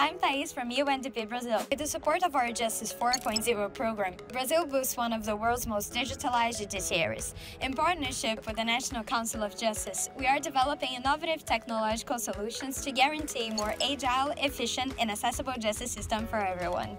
I'm Thais from UNDP Brazil. With the support of our Justice 4.0 program, Brazil boasts one of the world's most digitalized judiciaries. In partnership with the National Council of Justice, we are developing innovative technological solutions to guarantee a more agile, efficient, and accessible justice system for everyone.